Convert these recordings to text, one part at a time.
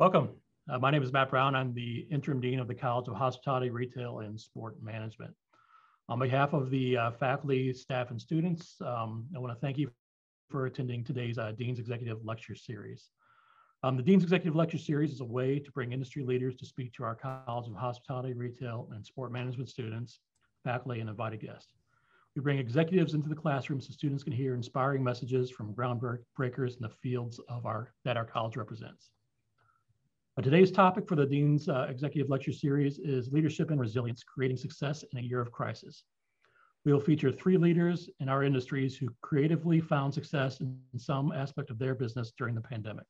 Welcome. Uh, my name is Matt Brown. I'm the interim dean of the College of Hospitality, Retail, and Sport Management. On behalf of the uh, faculty, staff, and students, um, I want to thank you for attending today's uh, Dean's Executive Lecture Series. Um, the Dean's Executive Lecture Series is a way to bring industry leaders to speak to our College of Hospitality, Retail, and Sport Management students, faculty, and invited guests. We bring executives into the classroom so students can hear inspiring messages from groundbreakers in the fields of our, that our college represents. Uh, today's topic for the Dean's uh, Executive Lecture Series is Leadership and Resilience, Creating Success in a Year of Crisis. We will feature three leaders in our industries who creatively found success in some aspect of their business during the pandemic.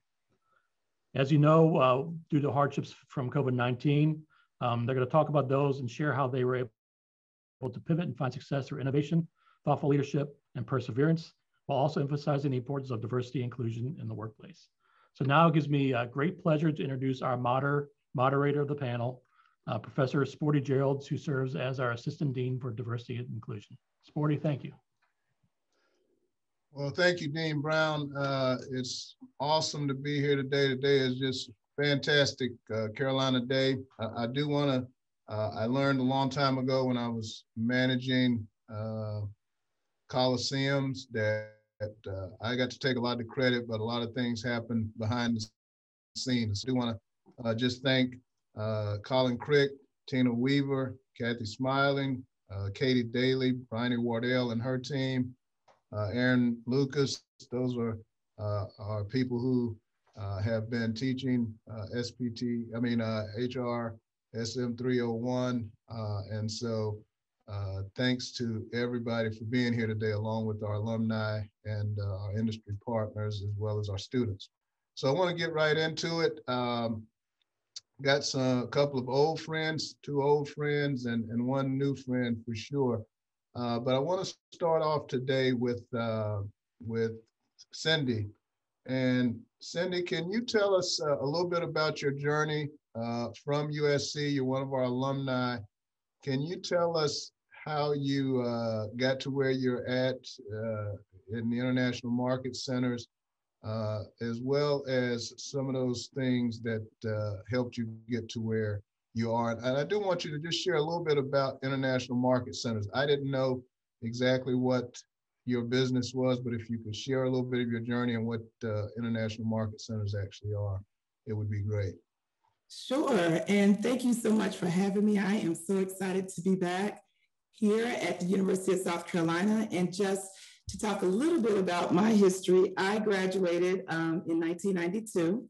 As you know, uh, due to hardships from COVID-19, um, they're gonna talk about those and share how they were able to pivot and find success through innovation, thoughtful leadership, and perseverance, while also emphasizing the importance of diversity and inclusion in the workplace. So now it gives me great pleasure to introduce our moder moderator of the panel, uh, Professor Sporty Geralds, who serves as our Assistant Dean for Diversity and Inclusion. Sporty, thank you. Well, thank you, Dean Brown. Uh, it's awesome to be here today. Today is just fantastic uh, Carolina Day. I, I do want to, uh, I learned a long time ago when I was managing uh, Coliseums that uh, I got to take a lot of credit, but a lot of things happened behind the scenes. I do want to uh, just thank uh, Colin Crick, Tina Weaver, Kathy Smiling, uh, Katie Daly, Bryony Wardell and her team, uh, Aaron Lucas. Those are, uh, are people who have been teaching SPT, I mean, HR SM 301. and so uh, thanks to everybody for being here today, along with our alumni and uh, our industry partners, as well as our students. So I want to get right into it. Um, got some a couple of old friends, two old friends, and, and one new friend for sure. Uh, but I want to start off today with uh, with Cindy. And Cindy, can you tell us uh, a little bit about your journey from USC? You're one of our alumni. Can you tell us how you uh, got to where you're at uh, in the international market centers, uh, as well as some of those things that uh, helped you get to where you are. And I do want you to just share a little bit about international market centers. I didn't know exactly what your business was, but if you could share a little bit of your journey and what uh, international market centers actually are, it would be great. Sure. And thank you so much for having me. I am so excited to be back here at the University of South Carolina. And just to talk a little bit about my history, I graduated um, in 1992.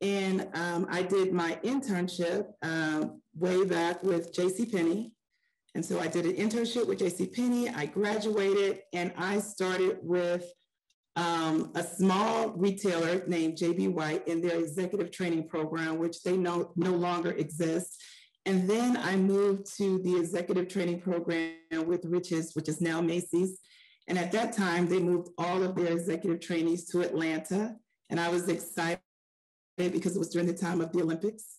And um, I did my internship uh, way back with J.C. Penney. And so I did an internship with J.C. Penney. I graduated and I started with um, a small retailer named JB White in their executive training program, which they no, no longer exists. And then I moved to the executive training program with Rich's, which is now Macy's. And at that time, they moved all of their executive trainees to Atlanta. And I was excited because it was during the time of the Olympics.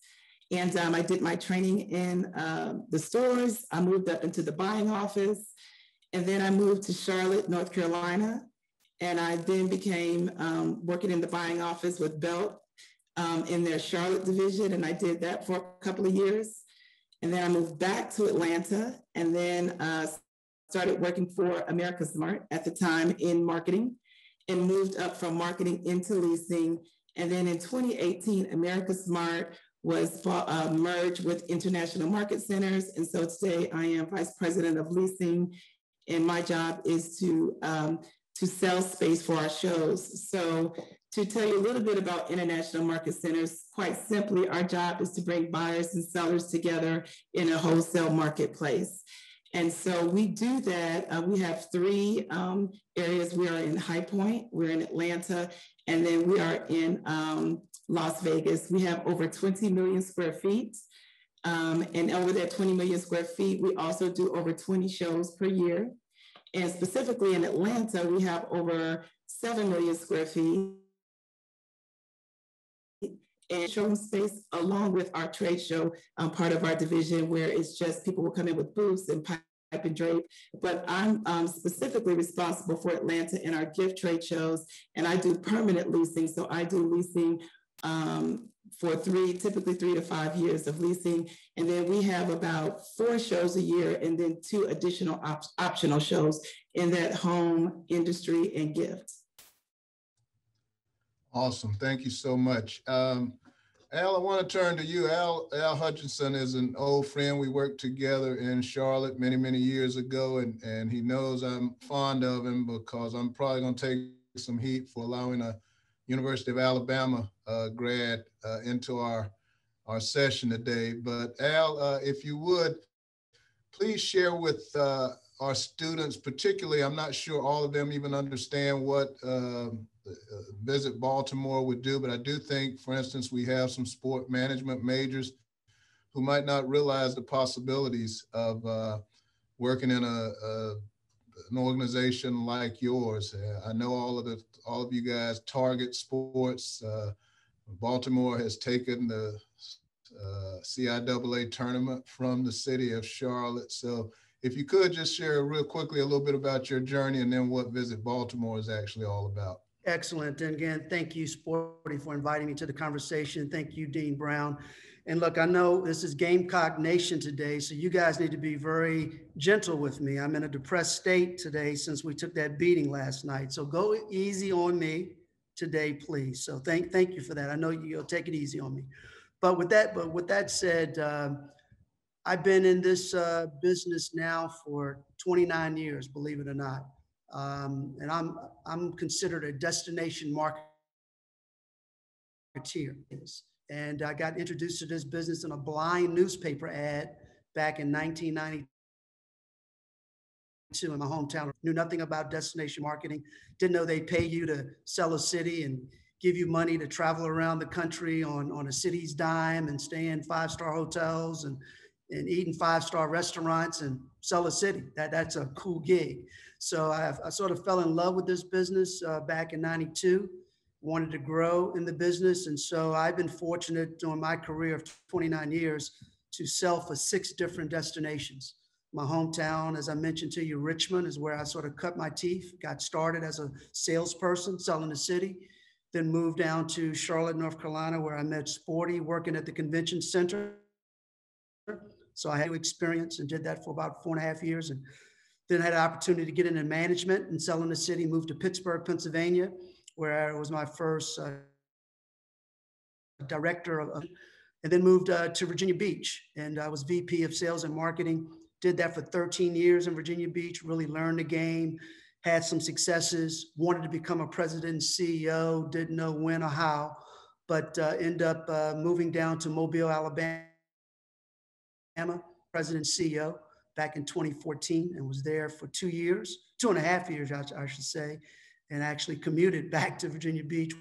And um, I did my training in uh, the stores. I moved up into the buying office. And then I moved to Charlotte, North Carolina. And I then became um, working in the buying office with Belk um, in their Charlotte division. And I did that for a couple of years. And then I moved back to Atlanta and then uh, started working for AmericasMart at the time in marketing and moved up from marketing into leasing. And then in 2018, AmericasMart was uh, merged with International Market Centers. And so today I am Vice President of Leasing and my job is to, um, to sell space for our shows. So to tell you a little bit about International Market Centers, quite simply, our job is to bring buyers and sellers together in a wholesale marketplace. And so we do that. Uh, we have three um, areas. We are in High Point, we're in Atlanta, and then we are in um, Las Vegas. We have over 20 million square feet. Um, and over that 20 million square feet, we also do over 20 shows per year. And specifically in Atlanta, we have over 7 million square feet and showroom space along with our trade show, um, part of our division where it's just people will come in with booths and pipe and drape. But I'm um, specifically responsible for Atlanta and our gift trade shows, and I do permanent leasing. So I do leasing um, for three, typically three to five years of leasing. And then we have about four shows a year and then two additional op optional shows in that home, industry, and gifts. Awesome. Thank you so much. Um, Al, I want to turn to you. Al, Al Hutchinson is an old friend. We worked together in Charlotte many, many years ago, and, and he knows I'm fond of him because I'm probably going to take some heat for allowing a University of Alabama uh, grad uh, into our, our session today. But Al, uh, if you would, please share with uh, our students, particularly, I'm not sure all of them even understand what um, visit Baltimore would do, but I do think, for instance, we have some sport management majors who might not realize the possibilities of uh, working in a, a, an organization like yours. Uh, I know all of the all of you guys target sports. Uh, Baltimore has taken the uh, CIAA tournament from the city of Charlotte. So if you could just share real quickly a little bit about your journey and then what Visit Baltimore is actually all about. Excellent. And again, thank you, Sporty, for inviting me to the conversation. Thank you, Dean Brown. And look, I know this is Gamecock Nation today, so you guys need to be very gentle with me. I'm in a depressed state today since we took that beating last night. So go easy on me today, please. So thank thank you for that. I know you'll take it easy on me. But with that, but with that said, um, I've been in this uh, business now for 29 years, believe it or not. Um, and I'm, I'm considered a destination marketeer. And I got introduced to this business in a blind newspaper ad back in 1992 in my hometown. Knew nothing about destination marketing. Didn't know they'd pay you to sell a city and give you money to travel around the country on, on a city's dime and stay in five-star hotels and, and eat in five-star restaurants and sell a city. That, that's a cool gig. So I, I sort of fell in love with this business uh, back in 92, wanted to grow in the business. And so I've been fortunate during my career of 29 years to sell for six different destinations. My hometown, as I mentioned to you, Richmond is where I sort of cut my teeth, got started as a salesperson selling the city, then moved down to Charlotte, North Carolina, where I met Sporty working at the convention center. So I had experience and did that for about four and a half years. And then had an opportunity to get into management and sell in the city, moved to Pittsburgh, Pennsylvania, where it was my first uh, director of, and then moved uh, to Virginia Beach. And I was VP of sales and marketing. Did that for 13 years in Virginia Beach, really learned the game, had some successes, wanted to become a president and CEO, didn't know when or how, but uh, end up uh, moving down to Mobile, Alabama, president CEO back in 2014 and was there for two years, two and a half years, I, I should say, and actually commuted back to Virginia Beach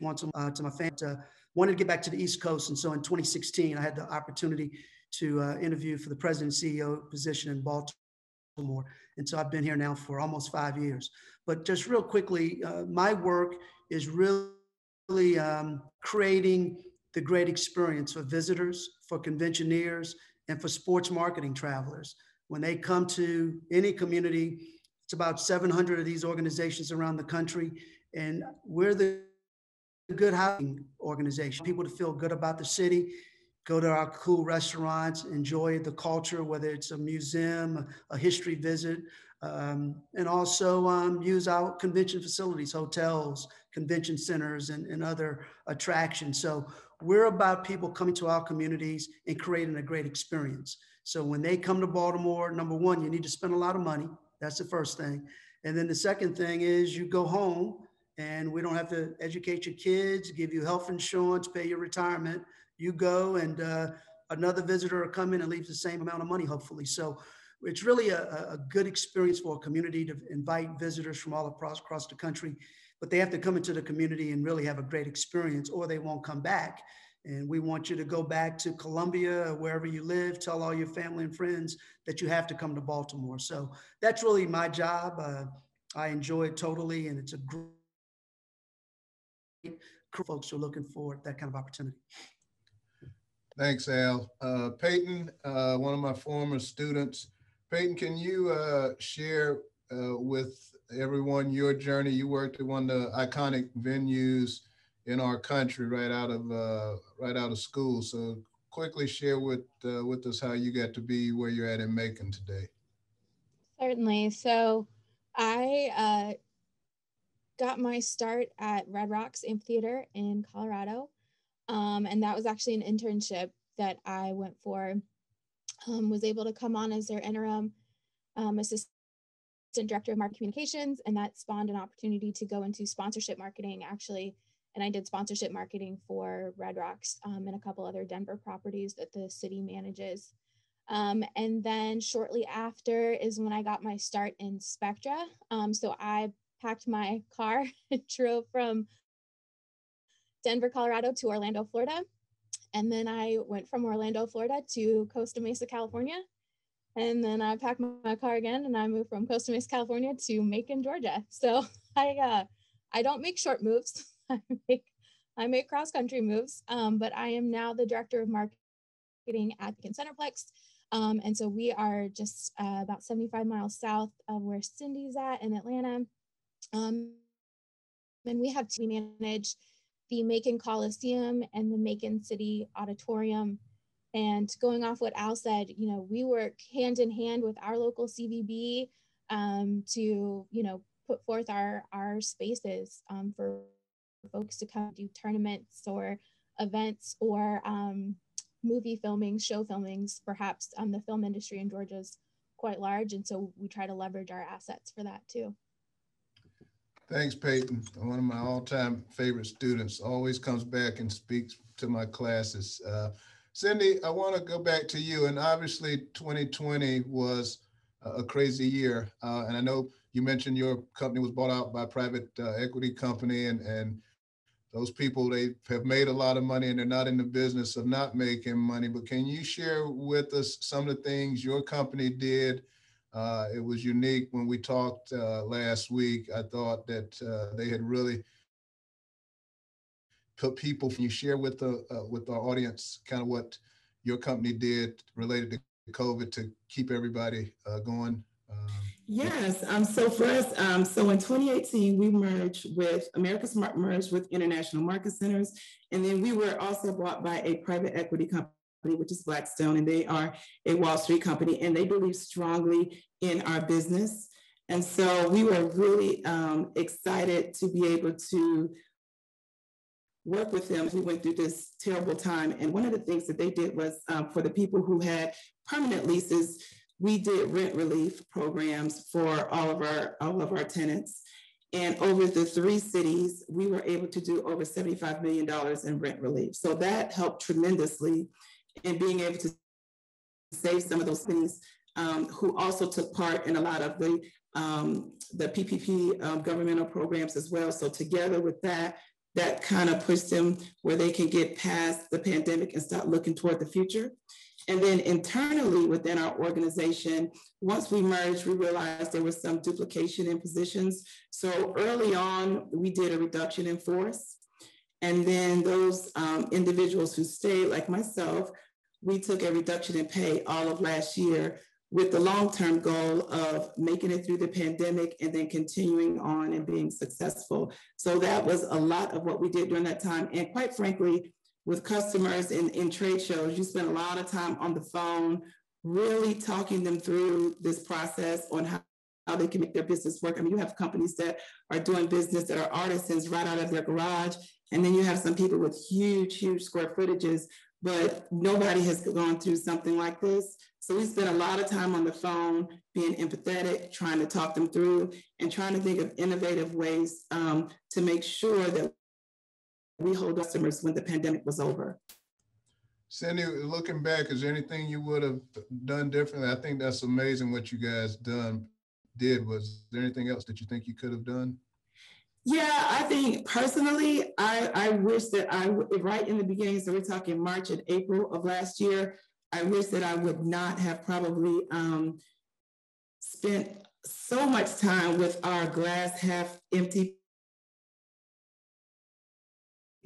once uh, to my family. Uh, wanted to get back to the East Coast. And so in 2016, I had the opportunity to uh, interview for the president CEO position in Baltimore. And so I've been here now for almost five years. But just real quickly, uh, my work is really um, creating the great experience for visitors, for conventioneers, and for sports marketing travelers. When they come to any community, it's about 700 of these organizations around the country, and we're the good housing organization. People to feel good about the city, go to our cool restaurants, enjoy the culture, whether it's a museum, a history visit, um, and also um, use our convention facilities, hotels, convention centers, and, and other attractions. So we're about people coming to our communities and creating a great experience. So when they come to Baltimore, number one, you need to spend a lot of money. That's the first thing. And then the second thing is you go home and we don't have to educate your kids, give you health insurance, pay your retirement. You go and uh, another visitor will come in and leaves the same amount of money, hopefully. So it's really a, a good experience for a community to invite visitors from all across, across the country but they have to come into the community and really have a great experience or they won't come back. And we want you to go back to Columbia, or wherever you live, tell all your family and friends that you have to come to Baltimore. So that's really my job. Uh, I enjoy it totally, and it's a great folks who are looking for that kind of opportunity. Thanks, Al. Uh, Peyton, uh, one of my former students. Peyton, can you uh, share uh, with everyone your journey. You worked at one of the iconic venues in our country right out of uh, right out of school. So quickly share with uh, with us how you got to be where you're at in Macon today. Certainly. So I uh, got my start at Red Rocks Amphitheater in Colorado. Um, and that was actually an internship that I went for. Um, was able to come on as their interim um, assistant director of market communications, and that spawned an opportunity to go into sponsorship marketing actually. And I did sponsorship marketing for Red Rocks um, and a couple other Denver properties that the city manages. Um, and then shortly after is when I got my start in Spectra. Um, so I packed my car and drove from Denver, Colorado to Orlando, Florida. And then I went from Orlando, Florida to Costa Mesa, California. And then I packed my car again and I moved from Costa Mesa, California to Macon, Georgia. So I uh, I don't make short moves. I make I make cross country moves. Um, but I am now the director of marketing at Macon Centreplex. Um, and so we are just uh, about 75 miles south of where Cindy's at in Atlanta. Um, and we have to manage the Macon Coliseum and the Macon City Auditorium. And going off what Al said, you know, we work hand in hand with our local CVB um, to, you know, put forth our our spaces um, for folks to come do tournaments or events or um, movie filming, show filmings. Perhaps um, the film industry in Georgia is quite large, and so we try to leverage our assets for that too. Thanks, Peyton. One of my all-time favorite students always comes back and speaks to my classes. Uh, Cindy, I want to go back to you. And obviously, 2020 was a crazy year. Uh, and I know you mentioned your company was bought out by a private uh, equity company, and and those people they have made a lot of money, and they're not in the business of not making money. But can you share with us some of the things your company did? Uh, it was unique when we talked uh, last week. I thought that uh, they had really people. Can you share with the uh, with our audience kind of what your company did related to COVID to keep everybody uh, going? Um, yes. Um, so for us, um, so in 2018, we merged with AmericasMart merged with International Market Centers, and then we were also bought by a private equity company which is Blackstone, and they are a Wall Street company, and they believe strongly in our business. And so we were really um, excited to be able to work with them. We went through this terrible time. And one of the things that they did was um, for the people who had permanent leases, we did rent relief programs for all of our all of our tenants. And over the three cities, we were able to do over $75 million in rent relief. So that helped tremendously and being able to save some of those things um, who also took part in a lot of the um, the PPP um, governmental programs as well. So together with that, that kind of pushed them where they can get past the pandemic and start looking toward the future. And then internally within our organization, once we merged, we realized there was some duplication in positions. So early on, we did a reduction in force. And then those um, individuals who stayed, like myself, we took a reduction in pay all of last year with the long-term goal of making it through the pandemic and then continuing on and being successful. So that was a lot of what we did during that time. And quite frankly, with customers in, in trade shows, you spend a lot of time on the phone, really talking them through this process on how, how they can make their business work. I mean, you have companies that are doing business that are artisans right out of their garage. And then you have some people with huge, huge square footages but nobody has gone through something like this. So we spent a lot of time on the phone, being empathetic, trying to talk them through, and trying to think of innovative ways um, to make sure that we hold customers when the pandemic was over. Cindy, looking back, is there anything you would have done differently? I think that's amazing what you guys done did. Was there anything else that you think you could have done? Yeah, I think personally, I, I wish that I would, right in the beginning, so we're talking March and April of last year, I wish that I would not have probably um, spent so much time with our glass half empty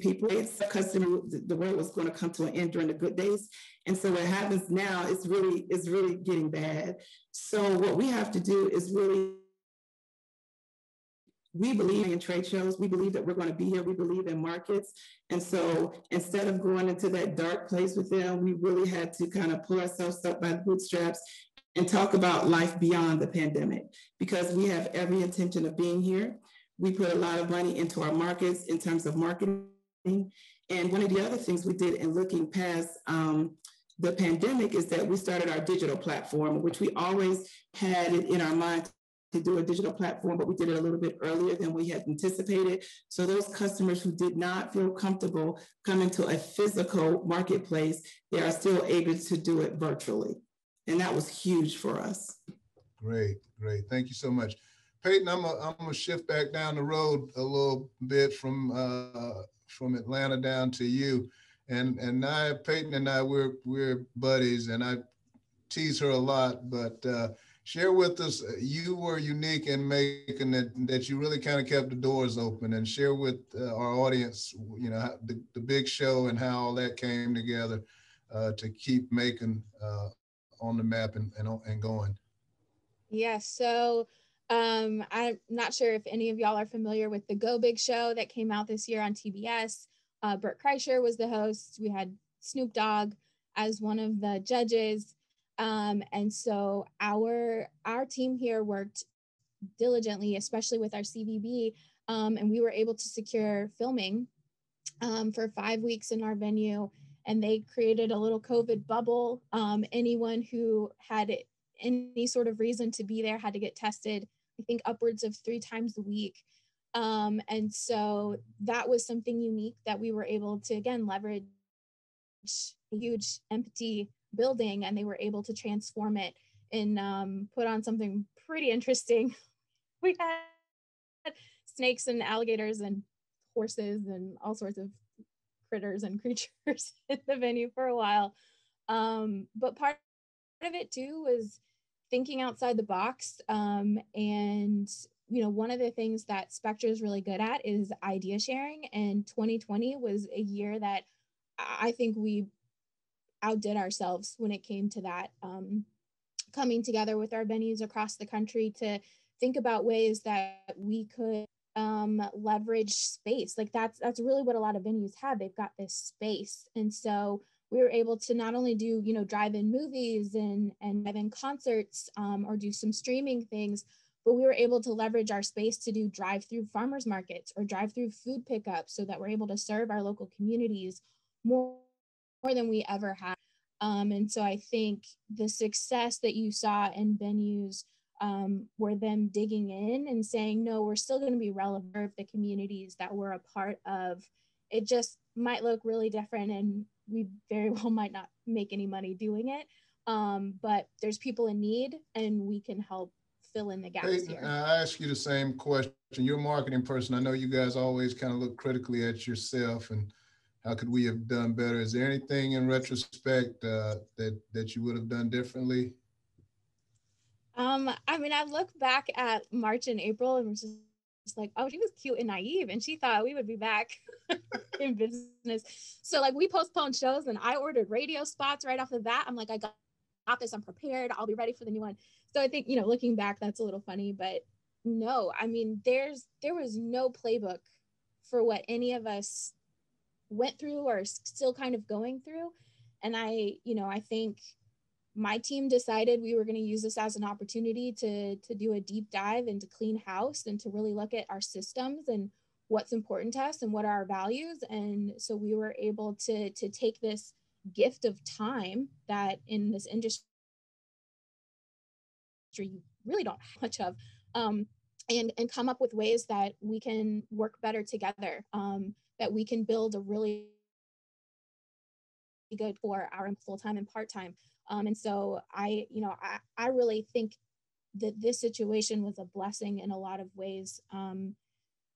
people. It's customer, the world was going to come to an end during the good days. And so what happens now is really, is really getting bad. So what we have to do is really we believe in trade shows. We believe that we're going to be here. We believe in markets. And so instead of going into that dark place with them, we really had to kind of pull ourselves up by the bootstraps and talk about life beyond the pandemic because we have every intention of being here. We put a lot of money into our markets in terms of marketing. And one of the other things we did in looking past um, the pandemic is that we started our digital platform, which we always had in our mind to do a digital platform, but we did it a little bit earlier than we had anticipated. So those customers who did not feel comfortable coming to a physical marketplace, they are still able to do it virtually. And that was huge for us. Great, great. Thank you so much. Peyton, I'm gonna I'm shift back down the road a little bit from uh, from Atlanta down to you. And and I, Peyton and I, we're we're buddies, and I tease her a lot, but uh, share with us uh, you were unique in making that that you really kind of kept the doors open and share with uh, our audience you know the, the big show and how all that came together uh, to keep making uh, on the map and, and, and going. Yeah so um, i'm not sure if any of y'all are familiar with the go big show that came out this year on TBS uh, Bert Kreischer was the host. We had Snoop Dogg as one of the judges um, and so our our team here worked diligently, especially with our CVB, um, and we were able to secure filming um, for five weeks in our venue. And they created a little COVID bubble. Um, anyone who had any sort of reason to be there had to get tested, I think upwards of three times a week. Um, and so that was something unique that we were able to again leverage a huge empty building and they were able to transform it and um, put on something pretty interesting. We had snakes and alligators and horses and all sorts of critters and creatures in the venue for a while. Um, but part of it too was thinking outside the box. Um, and, you know, one of the things that Spectra is really good at is idea sharing. And 2020 was a year that I think we outdid ourselves when it came to that. Um, coming together with our venues across the country to think about ways that we could um, leverage space. Like that's that's really what a lot of venues have. They've got this space, and so we were able to not only do you know drive-in movies and and drive-in concerts um, or do some streaming things, but we were able to leverage our space to do drive-through farmers markets or drive-through food pickups, so that we're able to serve our local communities more more than we ever had. Um, and so I think the success that you saw in venues um, were them digging in and saying, no, we're still going to be relevant of the communities that we're a part of. It just might look really different and we very well might not make any money doing it. Um, but there's people in need and we can help fill in the gaps hey, here. I ask you the same question. You're a marketing person. I know you guys always kind of look critically at yourself and how could we have done better? Is there anything in retrospect uh, that that you would have done differently? Um, I mean, I look back at March and April and was just like, oh, she was cute and naive, and she thought we would be back in business. So like, we postponed shows, and I ordered radio spots right off the bat. I'm like, I got, got this. I'm prepared. I'll be ready for the new one. So I think you know, looking back, that's a little funny, but no, I mean, there's there was no playbook for what any of us went through or still kind of going through. And I, you know, I think my team decided we were going to use this as an opportunity to to do a deep dive into clean house and to really look at our systems and what's important to us and what are our values and so we were able to to take this gift of time that in this industry you really don't have much of um, and and come up with ways that we can work better together um, that we can build a really good for our full-time and part-time um, and so i you know I, I really think that this situation was a blessing in a lot of ways um,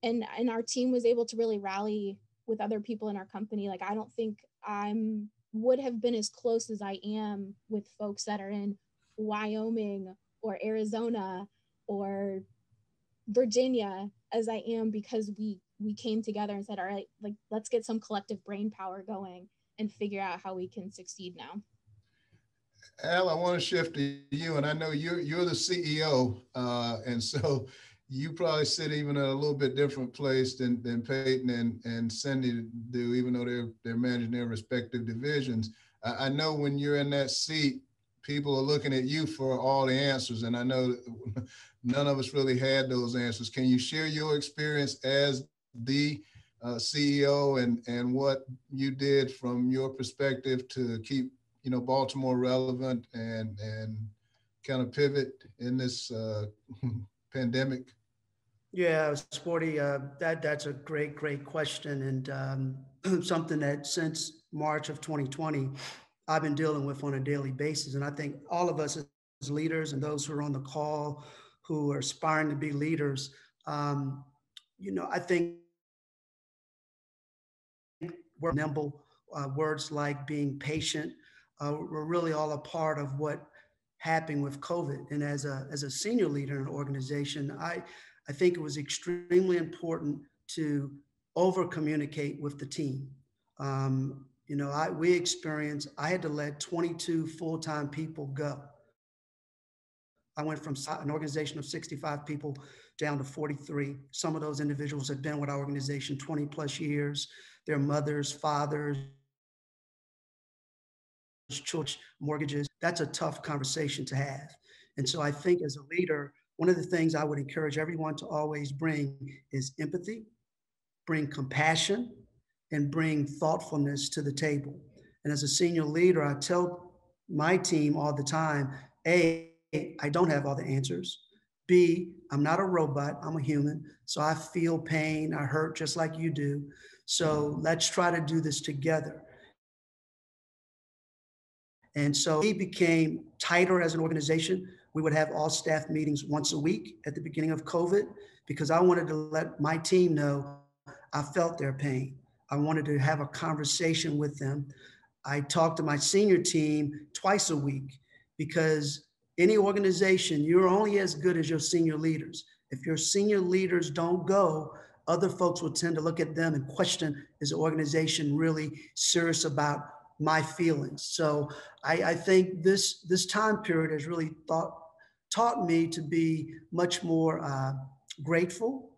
and and our team was able to really rally with other people in our company like i don't think i'm would have been as close as i am with folks that are in wyoming or arizona or virginia as i am because we we came together and said, all right, like let's get some collective brain power going and figure out how we can succeed now. Al, I want to shift to you, and I know you're you're the CEO, uh, and so you probably sit even at a little bit different place than, than Peyton and, and Cindy do, even though they're, they're managing their respective divisions. I, I know when you're in that seat, people are looking at you for all the answers. And I know none of us really had those answers. Can you share your experience as the uh, CEO and, and what you did from your perspective to keep, you know, Baltimore relevant and, and kind of pivot in this uh, pandemic? Yeah, Sporty, uh, that that's a great, great question, and um, something that since March of 2020, I've been dealing with on a daily basis. And I think all of us as leaders and those who are on the call, who are aspiring to be leaders, um, you know, I think we're nimble. Uh, words like being patient uh, were really all a part of what happened with COVID. And as a as a senior leader in an organization, I I think it was extremely important to over communicate with the team. Um, you know, I we experienced, I had to let 22 full-time people go. I went from an organization of 65 people down to 43. Some of those individuals have been with our organization 20 plus years. Their mothers, fathers, church mortgages. That's a tough conversation to have. And so I think as a leader, one of the things I would encourage everyone to always bring is empathy, bring compassion, and bring thoughtfulness to the table. And as a senior leader, I tell my team all the time A, I don't have all the answers. B, I'm not a robot, I'm a human. So I feel pain, I hurt just like you do. So let's try to do this together. And so we became tighter as an organization. We would have all staff meetings once a week at the beginning of COVID because I wanted to let my team know I felt their pain. I wanted to have a conversation with them. I talked to my senior team twice a week because any organization, you're only as good as your senior leaders. If your senior leaders don't go, other folks will tend to look at them and question is the organization really serious about my feelings? So I, I think this this time period has really thought, taught me to be much more uh, grateful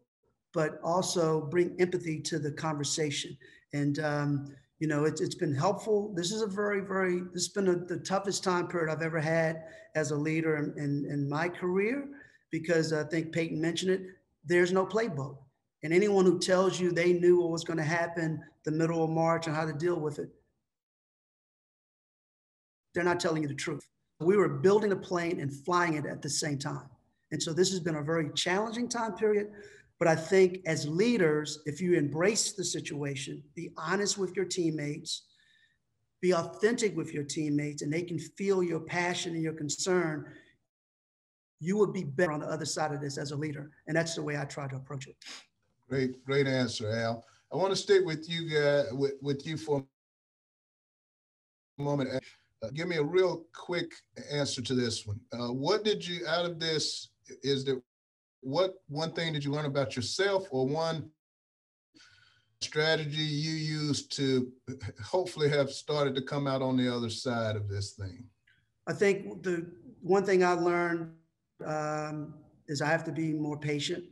but also bring empathy to the conversation. And um, you know, it's it's been helpful. This is a very, very, this has been a, the toughest time period I've ever had as a leader in, in, in my career, because I think Peyton mentioned it, there's no playbook. And anyone who tells you they knew what was going to happen the middle of March and how to deal with it, they're not telling you the truth. We were building a plane and flying it at the same time. And so this has been a very challenging time period, but I think as leaders, if you embrace the situation, be honest with your teammates, be authentic with your teammates, and they can feel your passion and your concern, you would be better on the other side of this as a leader. And that's the way I try to approach it. Great, great answer, Al. I want to stick with you guys, with, with you for a moment. Uh, give me a real quick answer to this one. Uh, what did you, out of this, is there what one thing did you learn about yourself or one strategy you used to hopefully have started to come out on the other side of this thing? I think the one thing I learned um, is I have to be more patient.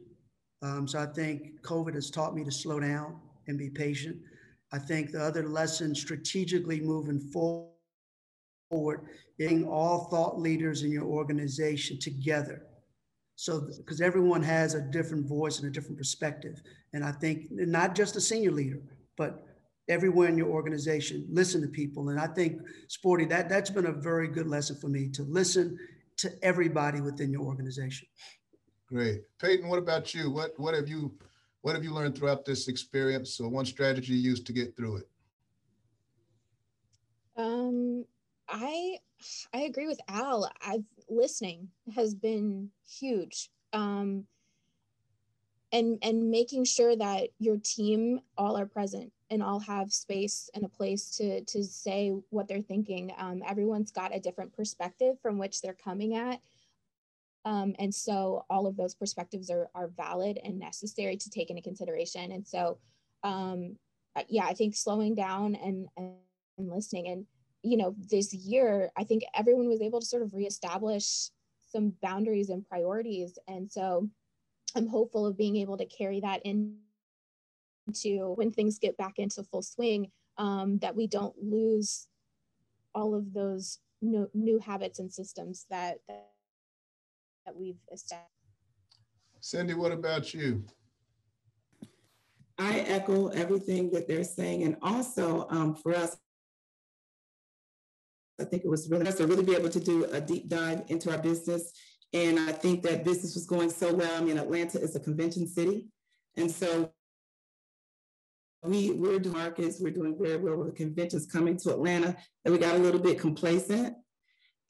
Um, so I think COVID has taught me to slow down and be patient. I think the other lesson strategically moving forward, getting all thought leaders in your organization together so, because everyone has a different voice and a different perspective. And I think not just a senior leader, but everywhere in your organization, listen to people. And I think, Sporty, that, that's been a very good lesson for me to listen to everybody within your organization. Great. Peyton, what about you? What, what have you, what have you learned throughout this experience? So one strategy you used to get through it? Um, I I agree with Al. I've listening has been huge. Um, and and making sure that your team all are present and all have space and a place to to say what they're thinking. Um, everyone's got a different perspective from which they're coming at. Um, and so all of those perspectives are, are valid and necessary to take into consideration. And so, um, yeah, I think slowing down and, and, and listening and you know, this year, I think everyone was able to sort of reestablish some boundaries and priorities. And so I'm hopeful of being able to carry that into when things get back into full swing, um, that we don't lose all of those new, new habits and systems that, that that we've established. Cindy, what about you? I echo everything that they're saying. And also um, for us, I think it was really nice to really be able to do a deep dive into our business. And I think that business was going so well. I mean, Atlanta is a convention city. And so we, we're doing markets, we're doing very well with conventions coming to Atlanta, and we got a little bit complacent.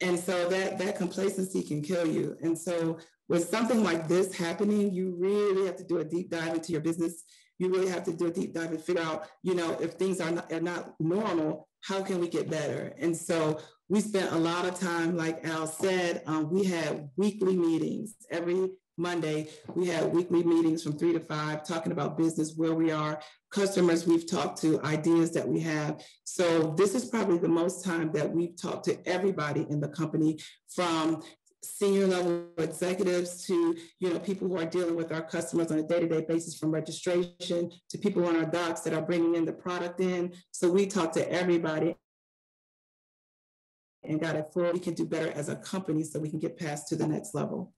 And so that, that complacency can kill you. And so with something like this happening, you really have to do a deep dive into your business. You really have to do a deep dive and figure out, you know, if things are not, are not normal, how can we get better? And so we spent a lot of time, like Al said, um, we had weekly meetings every Monday. We had weekly meetings from three to five talking about business, where we are, customers we've talked to, ideas that we have. So this is probably the most time that we've talked to everybody in the company from senior level executives to you know people who are dealing with our customers on a day-to-day basis from registration to people on our docks that are bringing in the product in so we talk to everybody and got it for we can do better as a company so we can get past to the next level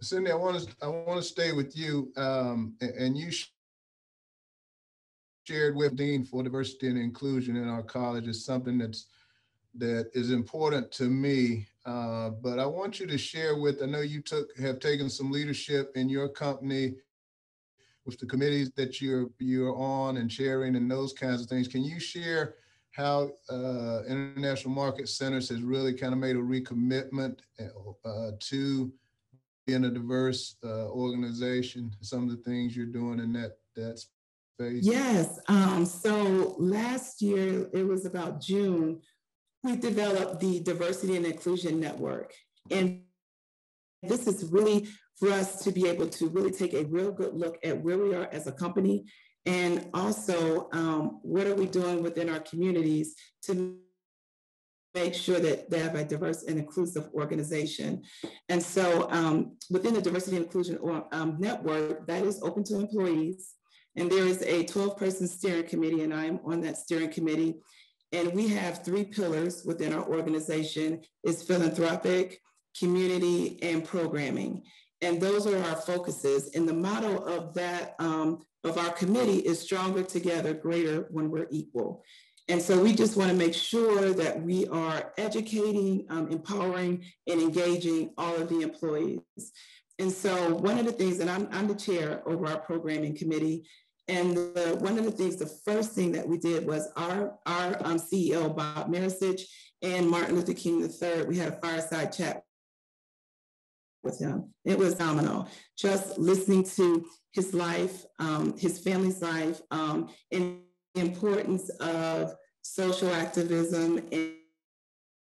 Cindy, I want to I want to stay with you, um, and you shared with Dean for Diversity and Inclusion in our college is something that's that is important to me. Uh, but I want you to share with. I know you took have taken some leadership in your company with the committees that you're you're on and chairing and those kinds of things. Can you share? how uh, International Market Centers has really kind of made a recommitment uh, to being a diverse uh, organization, some of the things you're doing in that that space? Yes. Um, so last year, it was about June, we developed the Diversity and Inclusion Network. And this is really for us to be able to really take a real good look at where we are as a company and also um, what are we doing within our communities to make sure that they have a diverse and inclusive organization. And so um, within the diversity and inclusion or, um, network, that is open to employees. And there is a 12 person steering committee and I'm on that steering committee. And we have three pillars within our organization is philanthropic, community, and programming. And those are our focuses. And the motto of that, um, of our committee is stronger together, greater when we're equal. And so we just want to make sure that we are educating, um, empowering, and engaging all of the employees. And so one of the things, and I'm, I'm the chair over our programming committee, and the, one of the things, the first thing that we did was our, our um, CEO, Bob Maricich, and Martin Luther King III, we had a fireside chat with him. It was phenomenal. Just listening to his life, um, his family's life, um, and importance of social activism and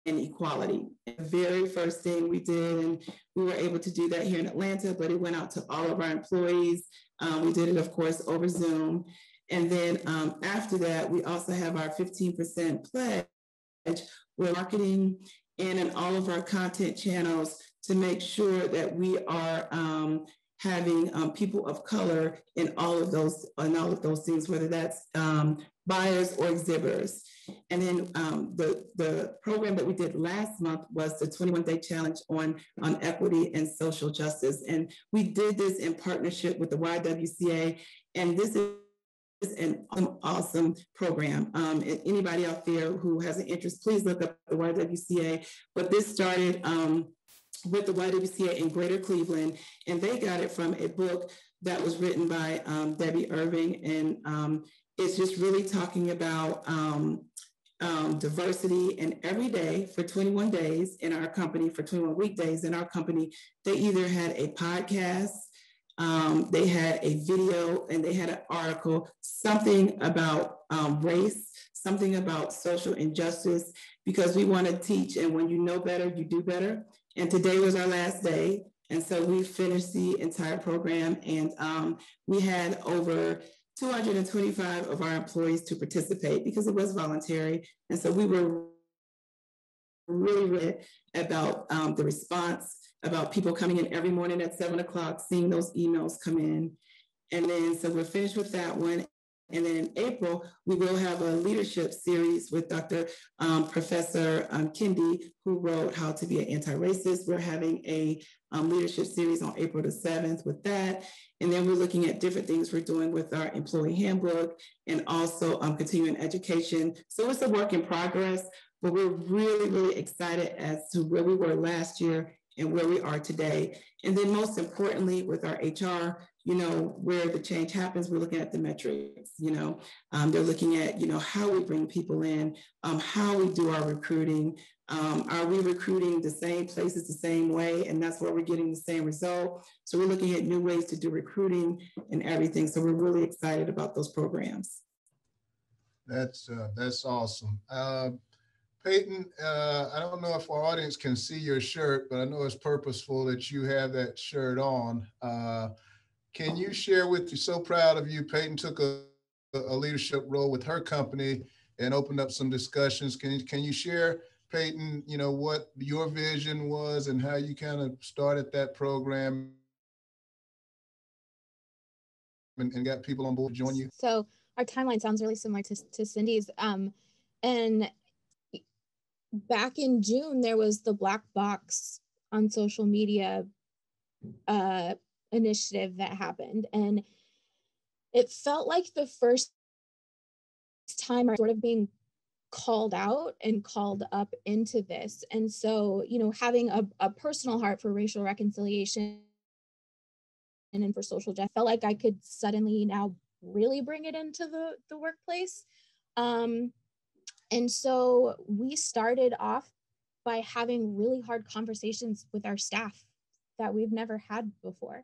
equality. The very first thing we did, and we were able to do that here in Atlanta, but it went out to all of our employees. Um, we did it, of course, over Zoom. And then um, after that, we also have our 15% pledge. We're marketing and in all of our content channels to make sure that we are um, having um, people of color in all of those in all of those things, whether that's um, buyers or exhibitors. And then um, the, the program that we did last month was the 21 day challenge on, on equity and social justice. And we did this in partnership with the YWCA. And this is an awesome program. Um, anybody out there who has an interest, please look up the YWCA. But this started um, with the YWCA in Greater Cleveland, and they got it from a book that was written by um, Debbie Irving, and um, it's just really talking about um, um, diversity. And every day for 21 days in our company, for 21 weekdays in our company, they either had a podcast, um, they had a video, and they had an article, something about um, race, something about social injustice, because we want to teach. And when you know better, you do better. And today was our last day. And so we finished the entire program and um, we had over 225 of our employees to participate because it was voluntary. And so we were really, really about um, the response about people coming in every morning at seven o'clock, seeing those emails come in. And then, so we're finished with that one. And then in April, we will have a leadership series with Dr. Um, Professor um, Kendi, who wrote How to Be an Anti-Racist. We're having a um, leadership series on April the 7th with that. And then we're looking at different things we're doing with our employee handbook and also um, continuing education. So it's a work in progress, but we're really, really excited as to where we were last year and where we are today. And then most importantly, with our HR, you know, where the change happens, we're looking at the metrics, you know, um, they're looking at, you know, how we bring people in, um, how we do our recruiting. Um, are we recruiting the same places the same way? And that's where we're getting the same result. So we're looking at new ways to do recruiting and everything. So we're really excited about those programs. That's, uh, that's awesome. Uh, Peyton, uh, I don't know if our audience can see your shirt, but I know it's purposeful that you have that shirt on. Uh, can you share with you? So proud of you. Peyton took a, a leadership role with her company and opened up some discussions. Can you, can you share, Peyton, you know, what your vision was and how you kind of started that program and, and got people on board to join you? So our timeline sounds really similar to, to Cindy's. Um, and back in June, there was the black box on social media uh, initiative that happened. And it felt like the first time I sort of being called out and called up into this. And so, you know, having a, a personal heart for racial reconciliation and for social justice, I felt like I could suddenly now really bring it into the, the workplace. Um, and so we started off by having really hard conversations with our staff that we've never had before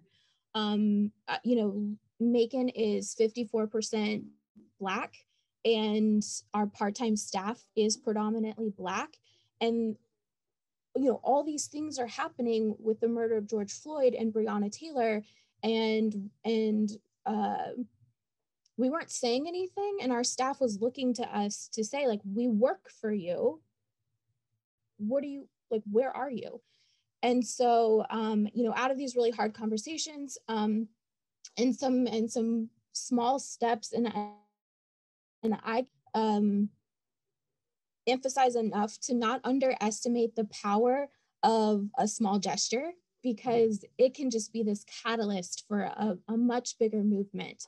um, uh, you know, Macon is 54% Black and our part-time staff is predominantly Black. And, you know, all these things are happening with the murder of George Floyd and Breonna Taylor and, and, uh, we weren't saying anything and our staff was looking to us to say like we work for you what do you like where are you and so, um, you know, out of these really hard conversations, um, and some and some small steps, and I, and I um, emphasize enough to not underestimate the power of a small gesture because it can just be this catalyst for a, a much bigger movement.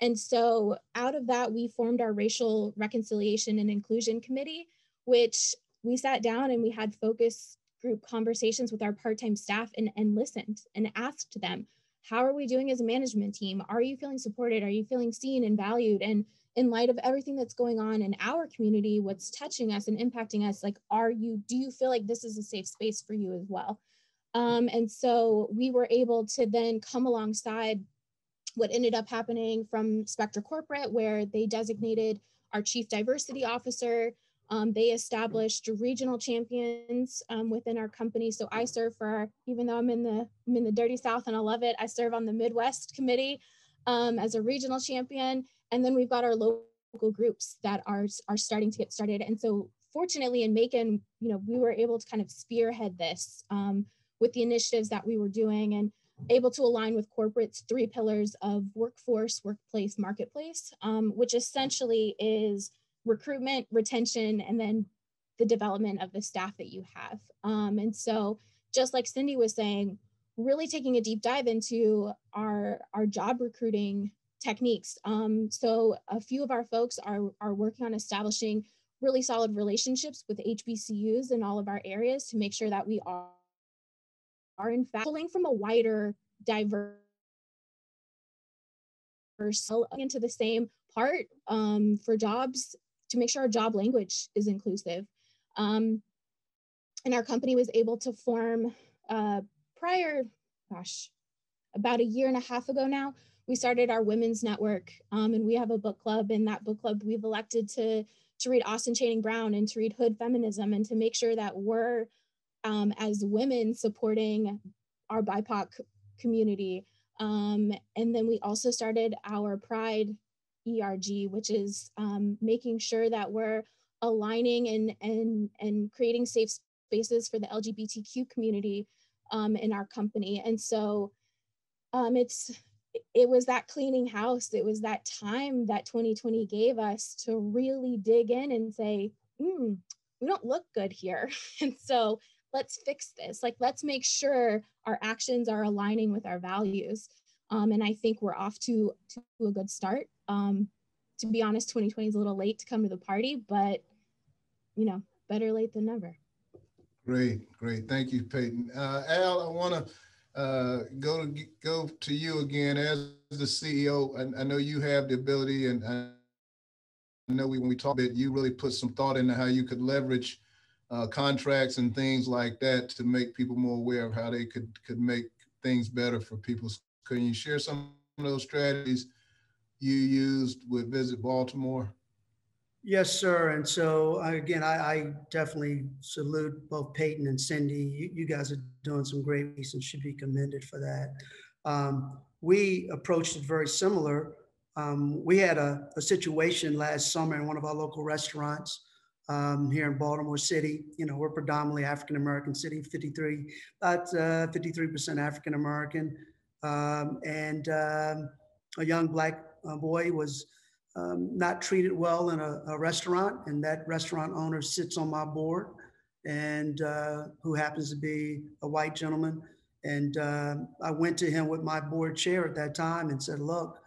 And so, out of that, we formed our racial reconciliation and inclusion committee, which we sat down and we had focus group conversations with our part-time staff and, and listened and asked them, how are we doing as a management team? Are you feeling supported? Are you feeling seen and valued? And in light of everything that's going on in our community, what's touching us and impacting us, like, are you, do you feel like this is a safe space for you as well? Um, and so we were able to then come alongside what ended up happening from Spectra Corporate, where they designated our chief diversity officer, um, they established regional champions um, within our company. So I serve for, our, even though I'm in the I'm in the dirty South and I love it, I serve on the Midwest committee um, as a regional champion. And then we've got our local groups that are are starting to get started. And so fortunately in Macon, you know, we were able to kind of spearhead this um, with the initiatives that we were doing and able to align with corporate's three pillars of workforce, workplace, marketplace, um, which essentially is recruitment, retention, and then the development of the staff that you have. Um, and so, just like Cindy was saying, really taking a deep dive into our, our job recruiting techniques. Um, so, a few of our folks are, are working on establishing really solid relationships with HBCUs in all of our areas to make sure that we are, are in fact pulling from a wider, diverse into the same part um, for jobs to make sure our job language is inclusive. Um, and our company was able to form uh, prior, gosh, about a year and a half ago now, we started our women's network um, and we have a book club. In that book club, we've elected to, to read Austin Channing Brown and to read Hood Feminism and to make sure that we're, um, as women, supporting our BIPOC community. Um, and then we also started our Pride ERG, which is um, making sure that we're aligning and, and, and creating safe spaces for the LGBTQ community um, in our company. And so um, it's it was that cleaning house. It was that time that 2020 gave us to really dig in and say, mm, we don't look good here. and so let's fix this. Like, let's make sure our actions are aligning with our values. Um, and I think we're off to, to a good start. Um, to be honest, 2020 is a little late to come to the party, but you know, better late than never. Great, great. Thank you, Peyton. Uh, Al, I want to uh, go to go to you again as the CEO. I, I know you have the ability, and I know we, when we talked about it, you really put some thought into how you could leverage uh, contracts and things like that to make people more aware of how they could could make things better for people. Can you share some of those strategies you used with Visit Baltimore? Yes, sir. And so again, I, I, definitely salute both Peyton and Cindy. You, you, guys are doing some great and should be commended for that. Um, we approached it very similar. Um, we had a, a, situation last summer in one of our local restaurants um, here in Baltimore City. You know, we're predominantly African American city, 53, about uh, 53% African American, um, and um, a young black uh, boy was um, not treated well in a, a, restaurant, and that restaurant owner sits on my board, and uh, who happens to be a white gentleman. And uh, I went to him with my board chair at that time and said, "Look,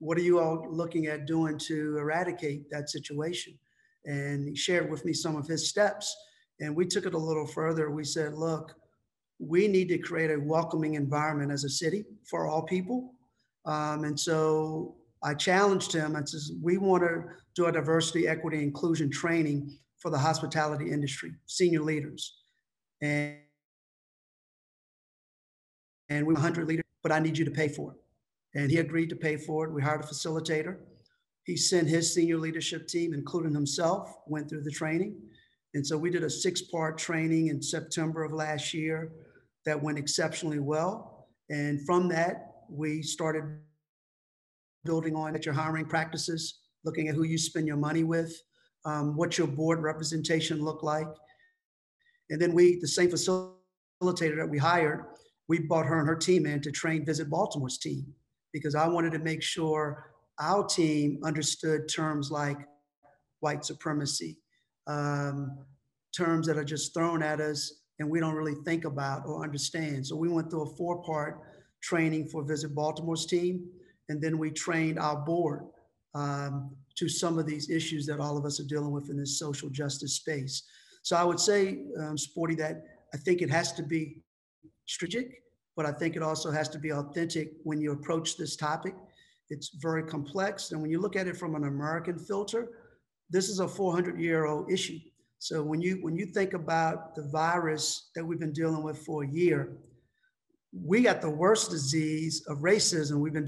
what are you all looking at doing to eradicate that situation?" And he shared with me some of his steps, and we took it a little further. We said, "Look." We need to create a welcoming environment as a city for all people. Um, and so I challenged him and says, we want to do a diversity, equity, inclusion training for the hospitality industry, senior leaders. And, and we 100 leaders, but I need you to pay for it. And he agreed to pay for it. We hired a facilitator. He sent his senior leadership team, including himself, went through the training. And so we did a six part training in September of last year that went exceptionally well. And from that, we started building on at your hiring practices, looking at who you spend your money with, um, what your board representation look like. And then we, the same facilitator that we hired, we brought her and her team in to train Visit Baltimore's team because I wanted to make sure our team understood terms like white supremacy, um, terms that are just thrown at us and we don't really think about or understand. So we went through a four part training for Visit Baltimore's team. And then we trained our board um, to some of these issues that all of us are dealing with in this social justice space. So I would say, um, Sporty, that I think it has to be strategic, but I think it also has to be authentic when you approach this topic. It's very complex. And when you look at it from an American filter, this is a 400 year old issue. So when you when you think about the virus that we've been dealing with for a year, we got the worst disease of racism we've been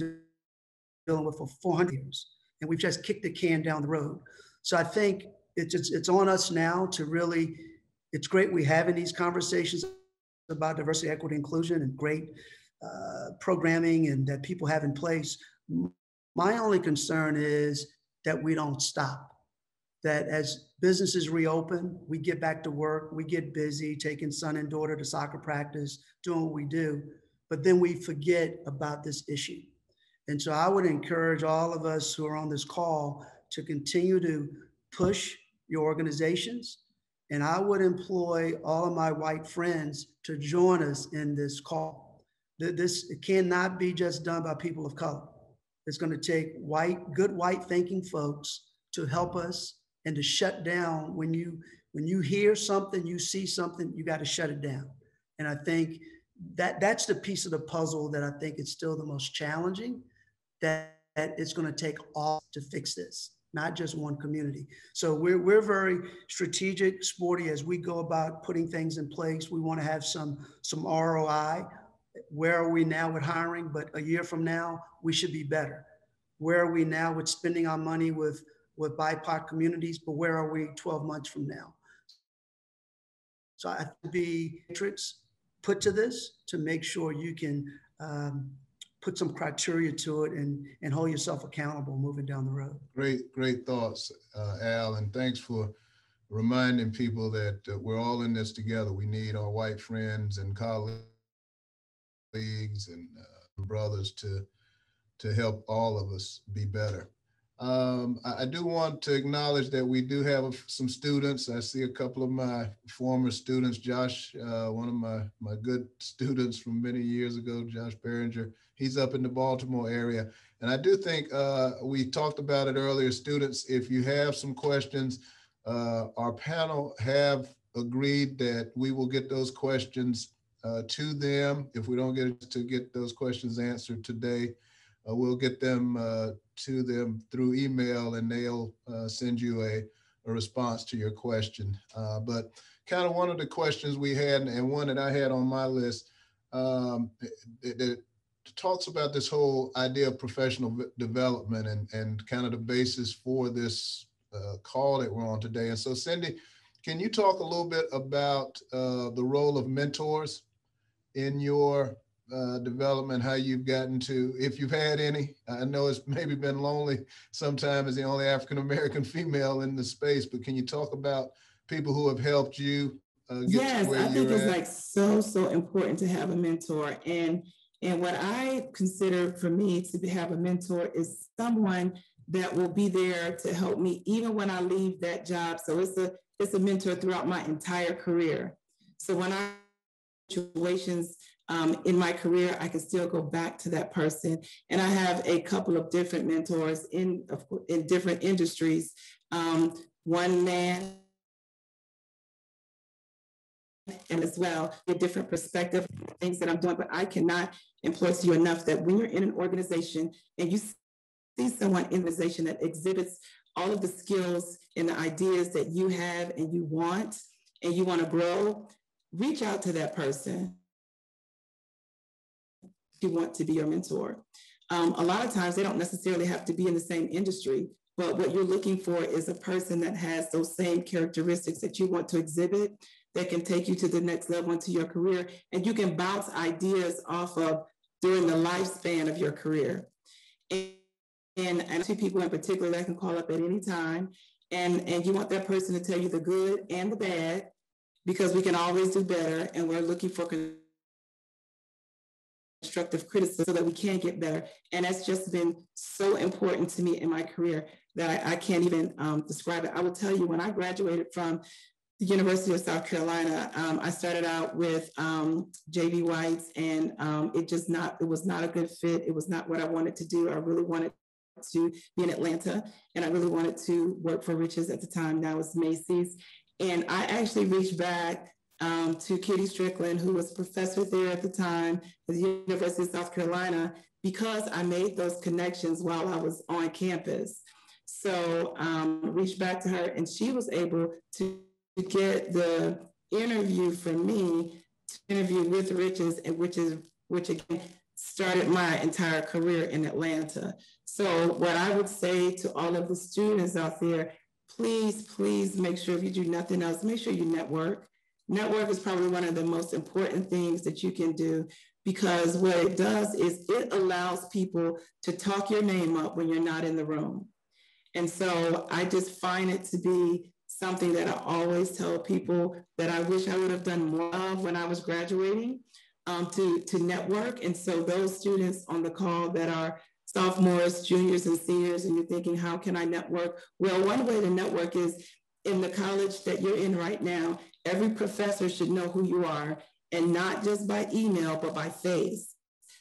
dealing with for 400 years, and we've just kicked the can down the road. So I think it's, it's, it's on us now to really, it's great we having these conversations about diversity, equity, inclusion, and great uh, programming and that people have in place. My only concern is that we don't stop. That as businesses reopen, we get back to work, we get busy, taking son and daughter to soccer practice, doing what we do, but then we forget about this issue. And so I would encourage all of us who are on this call to continue to push your organizations. And I would employ all of my white friends to join us in this call. This cannot be just done by people of color. It's going to take white, good white thinking folks to help us and to shut down when you when you hear something, you see something, you got to shut it down. And I think that that's the piece of the puzzle that I think is still the most challenging that, that it's going to take all to fix this, not just one community. So we're, we're very strategic, sporty as we go about putting things in place. We want to have some, some ROI. Where are we now with hiring? But a year from now, we should be better. Where are we now with spending our money with, with BIPOC communities? But where are we 12 months from now? So I have to be matrix put to this to make sure you can um, put some criteria to it and, and hold yourself accountable moving down the road. Great, great thoughts, uh, Al, and thanks for reminding people that uh, we're all in this together. We need our white friends and colleagues and uh, brothers to to help all of us be better. Um, I, I, do want to acknowledge that we do have some students. I see a couple of my former students, Josh, uh, one of my, my good students from many years ago, Josh Behringer, he's up in the Baltimore area. And I do think uh, we talked about it earlier, students, if you have some questions, uh, our panel have agreed that we will get those questions uh, to them. If we don't get to get those questions answered today, uh, we'll get them uh, to them through email and they'll uh, send you a, a response to your question. Uh, but kind of one of the questions we had and one that I had on my list um, that, talks about this whole idea of professional development and, and kind of the basis for this uh, call that we're on today. And so Cindy, can you talk a little bit about uh, the role of mentors in your uh, development, how you've gotten to, if you've had any. I know it's maybe been lonely sometimes as the only African American female in the space, but can you talk about people who have helped you? Uh, yes, I think it's at? like so so important to have a mentor, and and what I consider for me to have a mentor is someone that will be there to help me even when I leave that job. So it's a it's a mentor throughout my entire career. So when I situations um, in my career, I can still go back to that person. And I have a couple of different mentors in, in different industries. Um, one man and as well a different perspective things that i'm doing but i cannot implore you enough that when you're in an organization and you see someone in the organization that exhibits all of the skills and the ideas that you have and you want and you want to grow reach out to that person you want to be your mentor. Um, a lot of times they don't necessarily have to be in the same industry, but what you're looking for is a person that has those same characteristics that you want to exhibit that can take you to the next level into your career. And you can bounce ideas off of during the lifespan of your career. And, and, two people in particular that can call up at any time. And, and you want that person to tell you the good and the bad because we can always do better. And we're looking for constructive criticism so that we can get better. And that's just been so important to me in my career that I, I can't even um, describe it. I will tell you when I graduated from the University of South Carolina, um, I started out with um, JB Whites and um, it just not, it was not a good fit. It was not what I wanted to do. I really wanted to be in Atlanta and I really wanted to work for Rich's at the time. Now it's Macy's. And I actually reached back um, to Kitty Strickland, who was professor there at the time at the University of South Carolina, because I made those connections while I was on campus. So um, reached back to her, and she was able to get the interview for me to interview with Rich's, and which is which again started my entire career in Atlanta. So what I would say to all of the students out there, please, please make sure if you do nothing else, make sure you network. Network is probably one of the most important things that you can do because what it does is it allows people to talk your name up when you're not in the room. And so I just find it to be something that I always tell people that I wish I would have done more of when I was graduating um, to, to network. And so those students on the call that are sophomores, juniors, and seniors, and you're thinking, how can I network? Well, one way to network is in the college that you're in right now, every professor should know who you are and not just by email, but by face.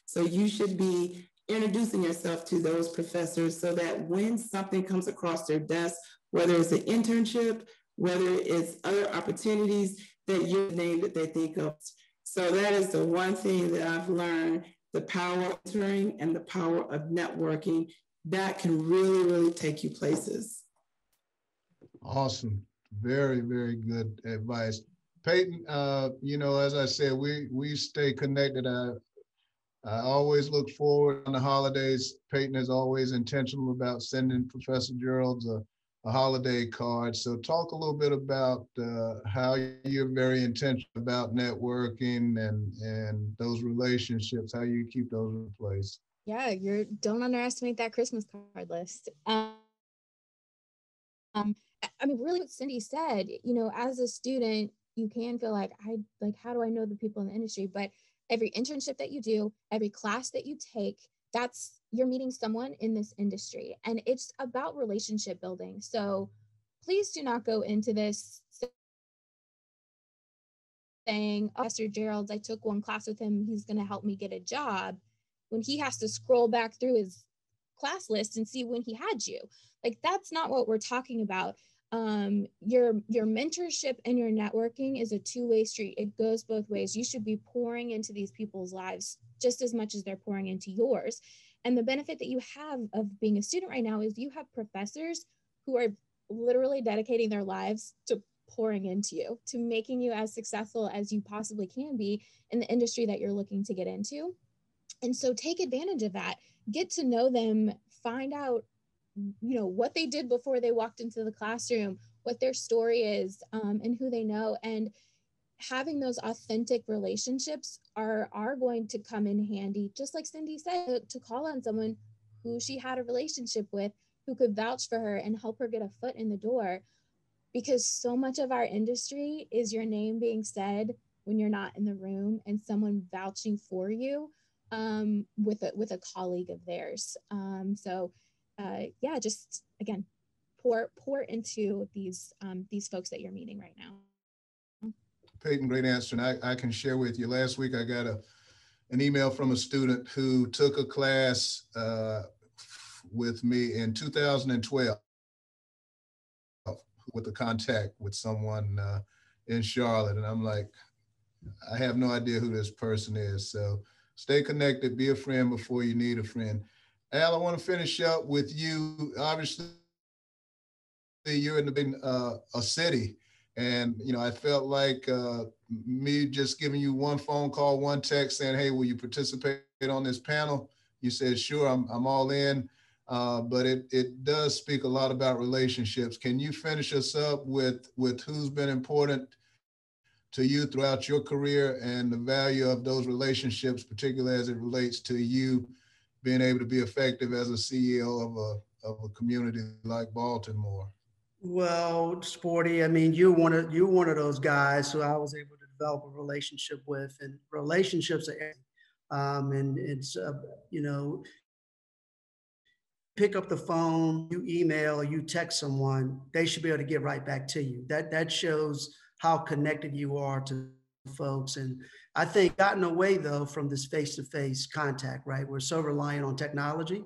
So you should be introducing yourself to those professors so that when something comes across their desk, whether it's an internship, whether it's other opportunities, that the name that they think of. So that is the one thing that I've learned, the power of mentoring and the power of networking that can really, really take you places. Awesome. Very, very good advice. Peyton, uh, you know, as I said, we we stay connected. I I always look forward on the holidays. Peyton is always intentional about sending Professor Geralds a, a holiday card. So talk a little bit about uh, how you're very intentional about networking and and those relationships, how you keep those in place. Yeah, you're don't underestimate that Christmas card list. Um, um I mean, really what Cindy said, you know, as a student, you can feel like I like how do I know the people in the industry? But every internship that you do, every class that you take, that's you're meeting someone in this industry and it's about relationship building. So please do not go into this saying, oh, Pastor Gerald, I took one class with him. He's going to help me get a job when he has to scroll back through his class list and see when he had you. Like that's not what we're talking about. Um, your your mentorship and your networking is a two-way street. It goes both ways. You should be pouring into these people's lives just as much as they're pouring into yours. And the benefit that you have of being a student right now is you have professors who are literally dedicating their lives to pouring into you, to making you as successful as you possibly can be in the industry that you're looking to get into. And so take advantage of that. Get to know them, find out you know what they did before they walked into the classroom, what their story is, um, and who they know. And having those authentic relationships are are going to come in handy. Just like cindy said to call on someone who she had a relationship with who could vouch for her and help her get a foot in the door. Because so much of our industry is your name being said when you're not in the room and someone vouching for you um, with a with a colleague of theirs. Um, so uh, yeah, just again, pour pour into these um, these folks that you're meeting right now. Peyton, great answer. And I, I can share with you. Last week, I got a an email from a student who took a class uh, with me in 2012 with a contact with someone uh, in Charlotte. And I'm like, I have no idea who this person is. So stay connected, be a friend before you need a friend. Al, I want to finish up with you. Obviously, you're in the, uh, a city. And, you know, I felt like uh, me just giving you one phone call, one text saying, hey, will you participate on this panel? You said, sure, I'm, I'm all in. Uh, but it it does speak a lot about relationships. Can you finish us up with with who's been important to you throughout your career and the value of those relationships, particularly as it relates to you being able to be effective as a CEO of a of a community like Baltimore? Well, Sporty, I mean, you're one of you're one of those guys who I was able to develop a relationship with, and relationships are, um, and it's uh, you know pick up the phone, you email you text someone, they should be able to get right back to you. That that shows how connected you are to folks. And I think gotten away though from this face-to-face contact, right? We're so reliant on technology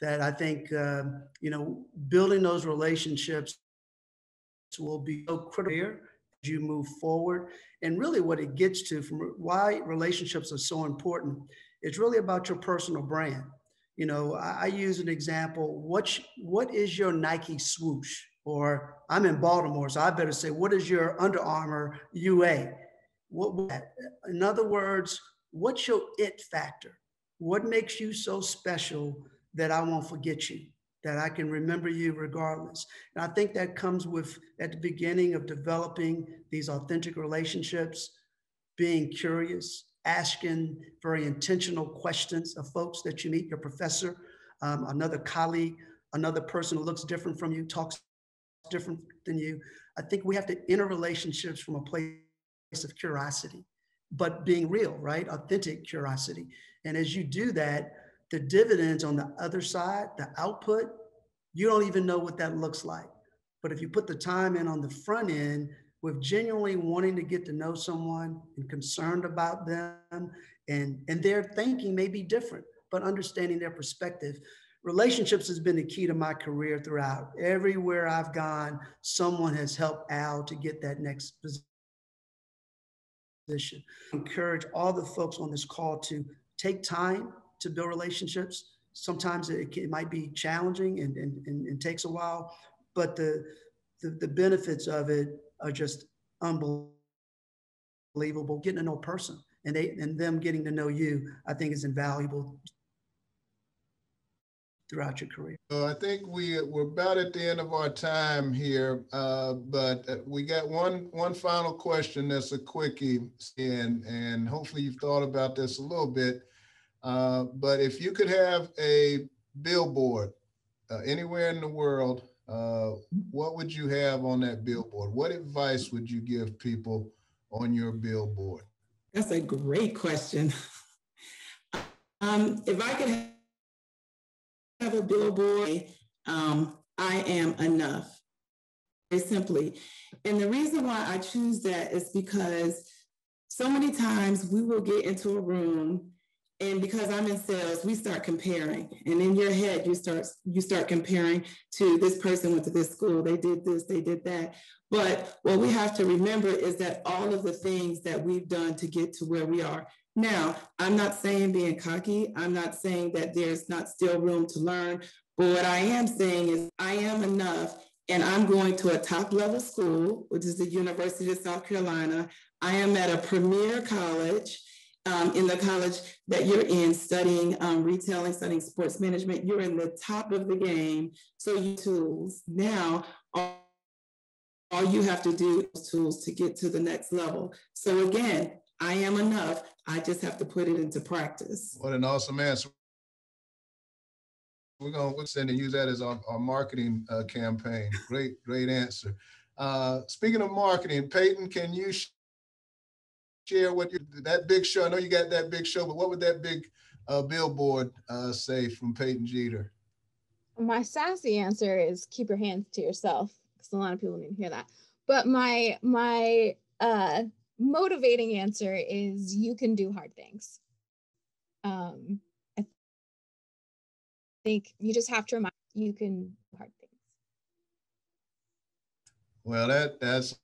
that I think uh, you know building those relationships will be so critical as you move forward. And really, what it gets to from why relationships are so important, it's really about your personal brand you know, I, I use an example. What what is your Nike swoosh? Or I'm in Baltimore, so I better say, what is your Under Armour UA? What, in other words, what's your it factor? What makes you so special that I won't forget you, that I can remember you regardless? And I think that comes with at the beginning of developing these authentic relationships, being curious, asking very intentional questions of folks that you meet, your professor, um, another colleague, another person who looks different from you, talks different than you. I think we have to enter relationships from a place of curiosity, but being real, right? Authentic curiosity. And as you do that, the dividends on the other side, the output, you don't even know what that looks like. But if you put the time in on the front end, with genuinely wanting to get to know someone and concerned about them and and their thinking may be different but understanding their perspective relationships has been the key to my career throughout. Everywhere i've gone someone has helped al to get that next position. Encourage all the folks on this call to take time to build relationships. Sometimes it, it might be challenging and, and, and, and takes a while but the, the the benefits of it are just unbelievable. Getting to know a person and they and them getting to know you, I think is invaluable throughout your career. I think we we're about at the end of our time here, uh, but uh, we got one one final question that's a quickie, and and hopefully you've thought about this a little bit. Uh, but if you could have a billboard uh, anywhere in the world uh, what would you have on that billboard? What advice would you give people on your billboard? That's a great question. Um, if I could have a billboard, um, I am enough, very simply. And the reason why I choose that is because so many times we will get into a room and because I'm in sales, we start comparing. And in your head, you start you start comparing to this person went to this school, they did this, they did that. But what we have to remember is that all of the things that we've done to get to where we are. Now, I'm not saying being cocky. I'm not saying that there's not still room to learn. But what I am saying is I am enough and I'm going to a top level school, which is the University of South Carolina. I am at a premier college um, in the college that you're in studying um, retailing, studying sports management, you're in the top of the game. So you tools now, all, all you have to do is tools to get to the next level. So again, I am enough. I just have to put it into practice. What an awesome answer. We're going to send and use that as our, our marketing uh, campaign. Great, great answer. Uh, speaking of marketing, Peyton, can you share what you, that big show? I know you got that big show, but what would that big uh, billboard uh, say from Peyton Jeter? My sassy answer is keep your hands to yourself because a lot of people need to hear that. But my my uh, motivating answer is you can do hard things. Um, I think you just have to remind you can do hard things. Well, that that's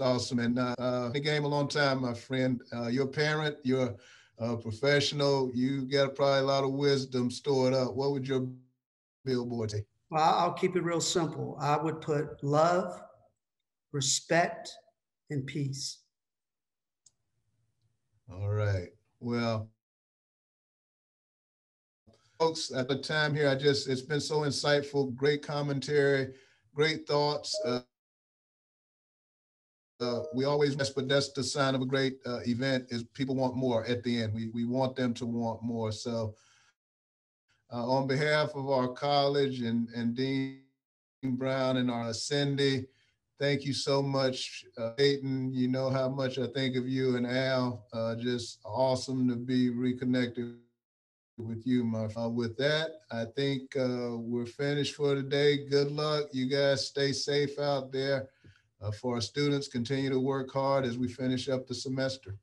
awesome. And uh, uh, the game a long time, my friend. Uh, you're a parent, you're a professional, you got probably a lot of wisdom stored up. What would your billboard say? Well, I'll keep it real simple. I would put love, respect, and peace. All right. Well, folks, at the time here, I just, it's been so insightful, great commentary, great thoughts. Uh, uh, we always miss, but that's the sign of a great uh, event is people want more at the end. We, we want them to want more. So uh, on behalf of our college and, and Dean Brown and our Cindy, thank you so much, uh, Peyton. You know how much I think of you and Al. Uh, just awesome to be reconnected with you, my uh, with that, I think uh, we're finished for today. Good luck. You guys stay safe out there uh, for our students. Continue to work hard as we finish up the semester.